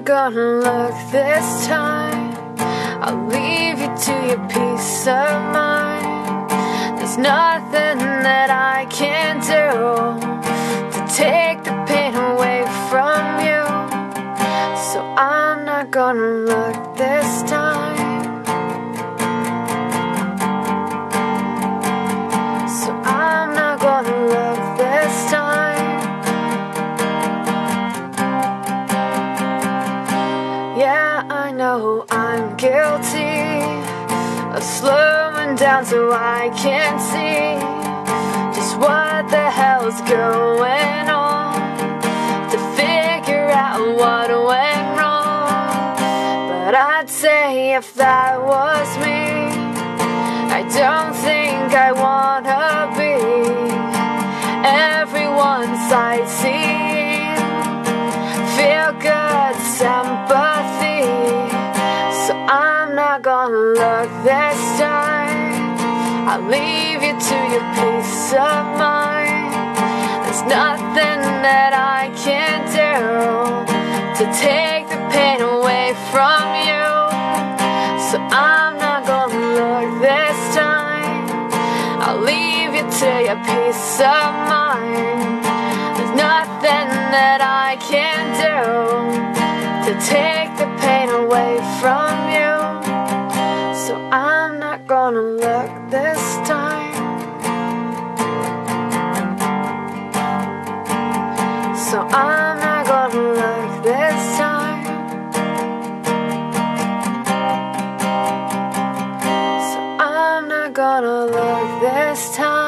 gonna look this time. I'll leave you to your peace of mind. There's nothing that I can do to take the pain away from you. So I'm not gonna look this time. Guilty of slowing down so I can see just what the hell's going on to figure out what went wrong. But I'd say if that was me, I don't think I wanna be everyone's sightseeing. Not gonna look this time. I'll leave you to your peace of mind. There's nothing that I can do to take the pain away from you. So I'm not gonna look this time. I'll leave you to your peace of mind. There's nothing that I can do gonna this time. So I'm not gonna look this time. So I'm not gonna look this time.